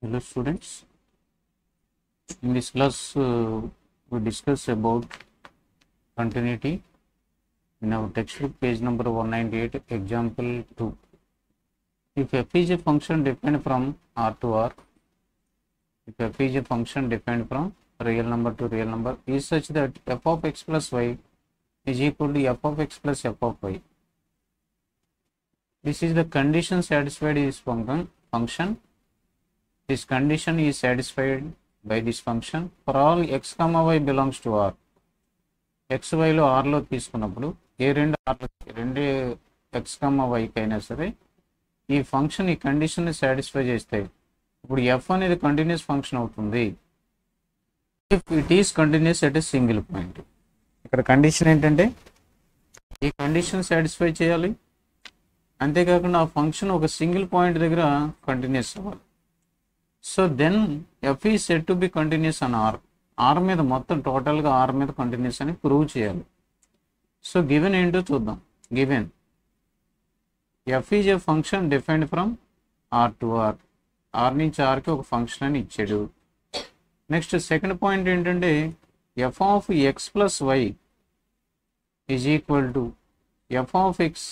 Hello students. In this class, uh, we discuss about continuity in our textbook page number 198 example 2. If f is a function defined from R to R, if f is a function defined from real number to real number is such that f of x plus y is equal to f of x plus f of y. This is the condition satisfied this function function this condition is satisfied by this function. For all x comma y belongs to r. X y లో r లో తీసుకున్నప్పుడు ఏ రెండు r రెండు X కమ్మ y సరే ఈ function ఈ కండిషన్ని satisfy చేస్తాయి. ఇప్పుడు ఎఫ్ అనేది కంటిన్యూస్ ఫంక్షన్ అవుతుంది. If it is continuous at a single point ఇక్కడ కండిషన్ ఏంటంటే ఈ కండిషన్ సాటిస్ఫై చేయాలి. అంతేకాకుండా ఆ ఫంక్షన్ ఒక సింగిల్ పాయింట్ దగ్గర కంటిన్యూస్ అవ్వాలి. So then F is said to be continuous అని ఆర్ ఆర్ మీద మొత్తం టోటల్గా ఆర్ మీద కంటిన్యూస్ అని ప్రూవ్ చేయాలి. సో గివెన్ ఏంటో చూద్దాం. Given f is a function defined from R to R R నుంచి ఆర్కి ఒక ఫంక్షన్ అని ఇచ్చాడు. నెక్స్ట్ సెకండ్ పాయింట్ ఏంటంటే f of x plus y is equal to f of x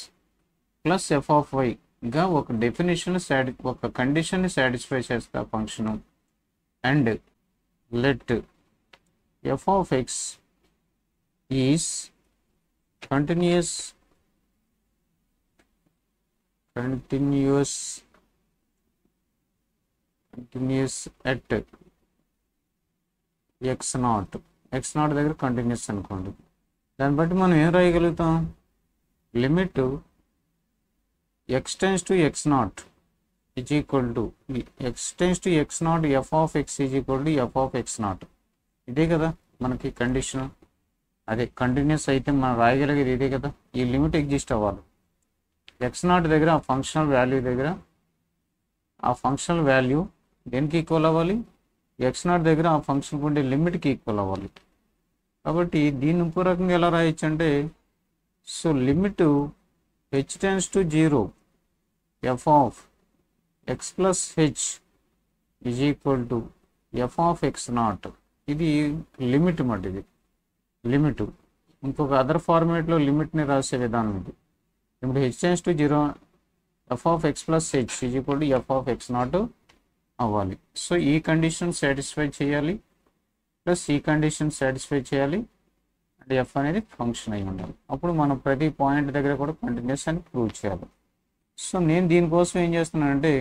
plus f of y గా ఒక డెఫినేషన్ సాటి ఒక కండిషన్ని సాటిస్ఫై చేస్తా function and let f of x is continuous continuous continuous at x naught x naught దగ్గర continuous అనుకోండి. దాన్ని బట్టి మనం ఏం రాయగలుగుతాం? Limit x tends to x naught is equal to x tends to x naught f of x is equal to f of x naught. ఇదే కదా మనకి condition అదే కంటిన్యూస్ అయితే మనం రాయగలిగేది ఇదే కదా. ఈ లిమిట్ ఎగ్జిస్ట్ అవ్వాలి. ఎక్స్ నాట్ దగ్గర ఆ ఫంక్షనల్ వాల్యూ దగ్గర ఆ ఫంక్షనల్ వాల్యూ దేనికి ఈక్వల్ అవ్వాలి? ఎక్స్ నాట్ దగ్గర ఆ ఫంక్షన్ ఉండే లిమిట్కి ఈక్వల్ అవ్వాలి. కాబట్టి దీన్ని ఇంకో రకంగా ఎలా రాయొచ్చు అంటే so limit h tends to 0 f of x plus h is equal to f of x naught. ఇది లిమిట్ మాట ఇది లిమిట్ ఇంకొక అదర్ ఫార్మేట్లో లిమిట్ని రాసే విధానం ఇది. ఇప్పుడు h tends to zero f of x plus h is equal to f of x naught అవ్వాలి. So ఈ కండిషన్ సాటిస్ఫై చేయాలి ప్లస్ ఈ కండిషన్ సాటిస్ఫై చేయాలి అంటే ఎఫ్ అనేది ఫంక్షన్ అయి ఉండాలి. అప్పుడు మనం ప్రతి పాయింట్ దగ్గర కూడా కంటిన్యూస్ అని ప్రూవ్ చేయాలి. సో నేను దీనికోసం ఏం చేస్తున్నానంటే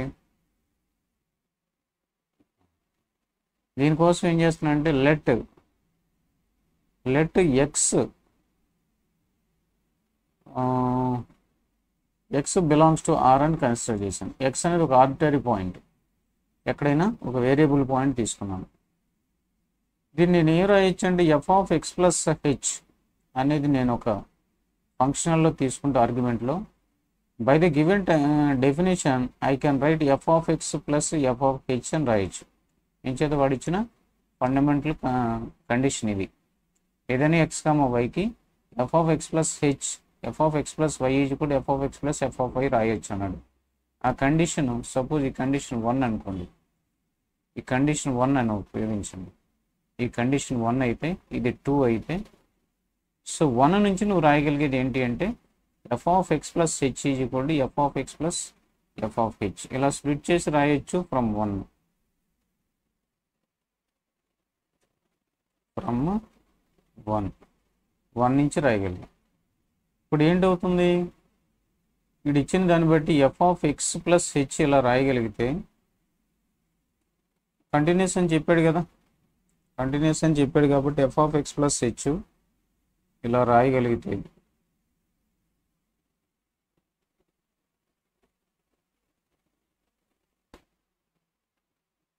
దీనికోసం ఏం చేస్తున్నానంటే let let x x belongs to R అని కన్సిడర్ చేశాను. ఎక్స్ అనేది ఒక ఆర్బిటరీ పాయింట్ ఎక్కడైనా ఒక వేరియబుల్ పాయింట్ తీసుకున్నాను. దీన్ని నేను ఏం f of x plus h అనేది నేను ఒక ఫంక్షనల్లో తీసుకుంటే ఆర్గ్యుమెంట్లో by the given definition I can write f of x plus f of h అని రాయొచ్చు ఏం చేత వాడు ఇచ్చిన ఫండమెంటల్ కండిషన్ ఇది. ఏదైనా X comma వైకి f of x plus h f of x plus y is కూడా f of x plus f of y రాయొచ్చు అన్నాడు. ఆ కండిషన్ సపోజ్ ఈ కండిషన్ వన్ అనుకోండి. ఈ కండిషన్ వన్ అని ఉపయోగించండి. ఈ కండిషన్ వన్ అయితే ఇది టూ అయితే. సో వన్ నుంచి నువ్వు రాయగలిగేది ఏంటి అంటే f of x plus h is equal to f of x plus f of h ఇలా స్ప్లిట్ చేసి రాయొచ్చు from one from one one నుంచి రాయగలిగాం. ఇప్పుడు ఏంటవుతుంది వీడు ఇచ్చిన దాన్ని బట్టి f of x plus h ఇలా రాయగలిగితే కంటిన్యూస్ అని చెప్పాడు కదా. కంటిన్యూస్ అని చెప్పాడు కాబట్టి F of X plus H ఇలా రాయగలిగితే.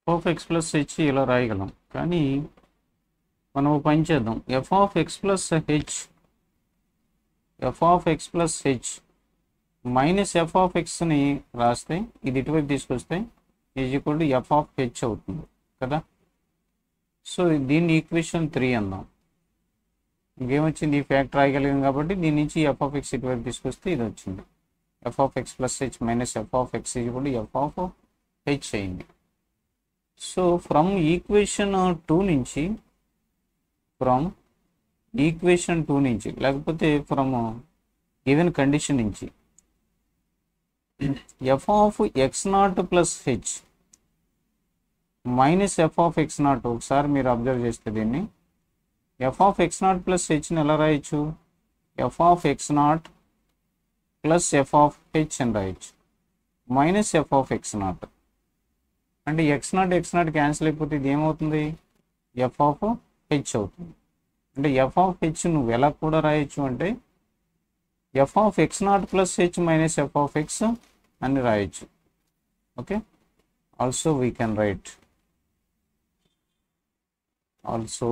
ఆఫ్ ఎక్స్ ప్లస్ హెచ్ ఇలా రాయగలం. కానీ మనం పని చేద్దాం. F of x plus h f of x plus h minus f of ఎక్స్ని రాస్తే ఇది ఇటువైపు తీసుకొస్తే is equal to f of h అవుతుంది. కదా? సో దీన్ని ఈక్వేషన్ త్రీ అందాం. ఇంకేమొచ్చింది? ఈ ఫ్యాక్టర్ రాయగలిగాం కాబట్టి దీని నుంచి ఎఫ్ ఆఫ్ ఎక్స్ ఇటువైపు తీసుకొస్తే ఇది వచ్చింది f of x plus h minus f of x ఇప్పుడు కూడా ఎఫ్ ఆఫ్ హెచ్ అయింది. సో ఫ్రమ్ ఈక్వేషన్ టూ నుంచి ఫ్రమ్ ఈక్వేషన్ టూ నుంచి లేకపోతే ఫ్రమ్ గివెన్ కండిషన్ నుంచి f of x naught plus h minus f of x naught ఒకసారి మీరు observe చేస్తే దీన్ని. F of x naught plus హెచ్ని ఎలా రాయొచ్చు? F of x naught plus f of h అని రాయొచ్చు. Minus f of x naught అంటే x naught x naught cancel అయిపోతే ఇది ఏమవుతుంది? ఎఫ్ ఆఫ్ హెచ్ అవుతుంది. అంటే ఎఫ్ ఆఫ్ హెచ్ నువ్వు ఎలా కూడా రాయొచ్చు అంటే f of x naught plus h minus f of x అని రాయొచ్చు. Okay also we can write also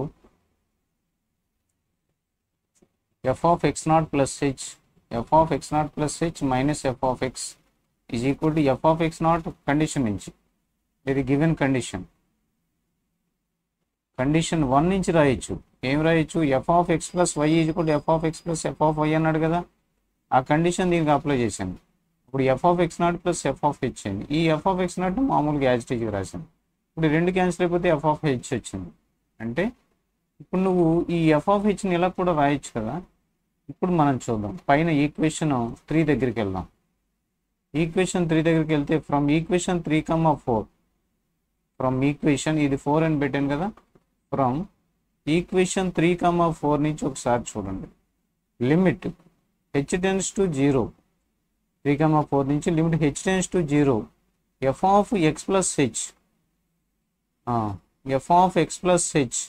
f of x naught plus h f of x naught plus h minus f of x is equal to f of x naught condition నుంచి ఇది given condition condition one నుంచి రాయొచ్చు ఏం రాయొచ్చు f of x plus y is equal f of x plus f of y అన్నాడు కదా ఆ condition దీనికి అప్లై చేశాను ఇప్పుడు f of x naught plus f of h అయింది ఈ ఎఫ్ ఆఫ్ ఎక్స్ నాట్ మామూలుగా యాజిటీజ్గా రాశాను ఇప్పుడు రెండు క్యాన్సిల్ అయిపోతే ఎఫ్ ఆఫ్ హెచ్ వచ్చింది అంటే ఇప్పుడు నువ్వు ఈ ఎఫ్ ఆఫ్ హెచ్ని ఇలా కూడా రాయొచ్చు కదా. ఇప్పుడు మనం చూద్దాం. పైన ఈక్వేషన్ త్రీ దగ్గరికి వెళ్దాం. ఈక్వేషన్ త్రీ దగ్గరికి వెళ్తే from equation three cum four from equation ఇది ఫోర్ అని పెట్టాను కదా. From equation three cum four నుంచి ఒకసారి చూడండి. Limit h tends to zero three cum four నుంచి limit h tends to zero f of x plus h f of x plus h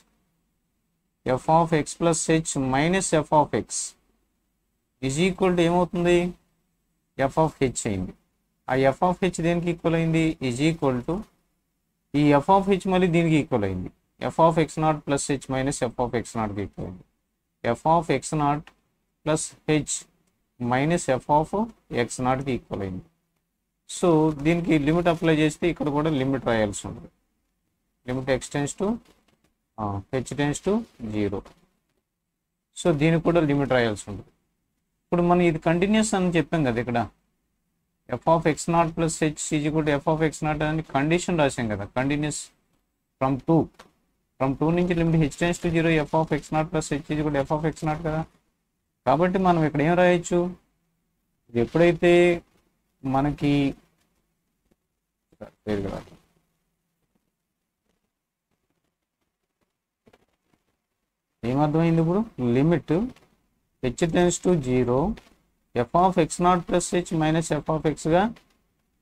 f of x plus h minus f of x is equal to ఏమవుతుంది f of h అయింది ఆ f of h దేనికి equal అయింది is equal to ఈ f of h మళ్ళీ దీనికి equal అయింది f of x naught plus h minus f of x నాట్కి equal అయింది f of x naught plus h minus f of x నాట్కి equal అయింది so దీనికి limit apply చేస్తే ఇక్కడ కూడా లిమిట్ రాయాల్సి ఉంటుంది limit x tends to h tends to zero so దీనికి కూడా లిమిట్ రాయాల్సి ఉంటుంది. ఇప్పుడు మనం ఇది కంటిన్యూస్ అని చెప్పాం కదా ఇక్కడ. F of x naught plus h is కూడా ఎఫ్ ఆఫ్ ఎక్స్ నాట్ అని కండిషన్ రాసాం కదా. Continuous from two from two నుంచి limit h tends to zero f of x naught plus h is కూడా ఎఫ్ ఆఫ్ ఎక్స్ నాట్ కదా. కాబట్టి మనం ఇక్కడ ఏం రాయొచ్చు? ఇది ఎప్పుడైతే మనకి పేరు కదా ఏమర్థమైంది ఇప్పుడు? Limit h tends to zero f of x naught plus h minus f of ఎక్స్గా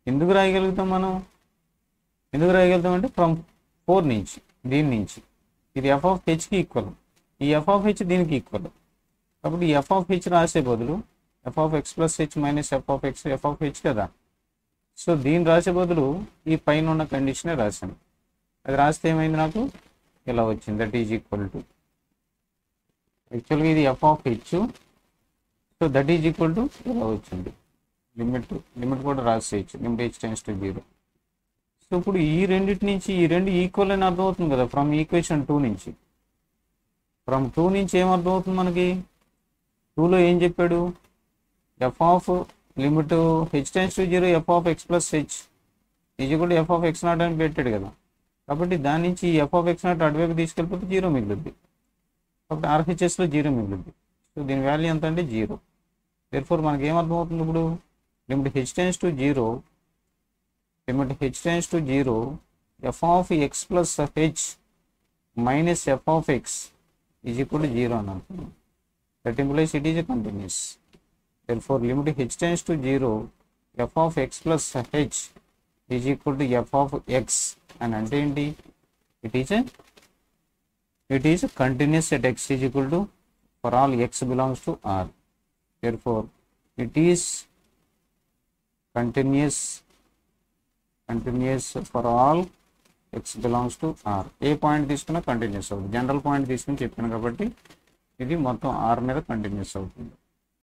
ఎందుకు రాయగలుగుతాం మనం? ఎందుకు రాయగలుగుతాం అంటే ఫ్రమ్ ఫోర్ నుంచి దీని నుంచి. ఇది ఎఫ్ ఆఫ్ హెచ్కి ఈక్వల్ ఈ ఎఫ్ ఆఫ్ హెచ్ దీనికి ఈక్వల్ కాబట్టి ఎఫ్ ఆఫ్ హెచ్ రాసే బదులు f of x plus h minus f of x f of h కదా. సో దీన్ని రాసే బదులు ఈ పైన ఉన్న కండిషనే రాశాను. అది రాస్తే ఏమైంది నాకు? ఇలా వచ్చింది. దట్ ఈజ్ ఈక్వల్ టు యాక్చువల్గా ఇది f of h so that is equal to ఇలా వచ్చింది. లిమిట్ లిమిట్ కూడా రాసేయచ్చు. Limit h tends to zero so ఇప్పుడు ఈ రెండింటి నుంచి ఈ రెండు ఈక్వల్ అని అర్థమవుతుంది కదా ఫ్రమ్ ఈక్వేషన్ టూ నుంచి. ఫ్రమ్ టూ నుంచి ఏం అర్థమవుతుంది మనకి? టూలో ఏం చెప్పాడు? F of limit h tends to zero f of x plus h ఇది కూడా ఎఫ్ ఆఫ్ ఎక్స్ నాట్ అని పెట్టాడు కదా. కాబట్టి దాని నుంచి ఎఫ్ ఆఫ్ ఎక్స్ నాట్ అటువైపు తీసుకెళ్ళిపోతే జీరో మిగులుద్ది. కాబట్టి ఆర్హెచ్ఎస్లో జీరో మిగులుద్ది సో దీని వాల్యూ ఎంత అంటే జీరో. దేర్ఫోర్ మనకి ఏమర్థమవుతుంది ఇప్పుడు? Limit h tends to zero limit h tends to zero f of x plus h minus f of x is equal to zero అని అనుకున్నాం that implies it is a continuous therefore limit h tends to 0 f of x plus h is equal to f of x and అంటే ఏంటి? It is a it is a continuous at x is equal to for all x belongs to r therefore it is continuous continuous for all x belongs to r ఏ point తీసుకున్నా continuous అవుతుంది general point తీసుకుని చెప్పాను కాబట్టి ఇది మొత్తం are మీద continuous అవుతుంది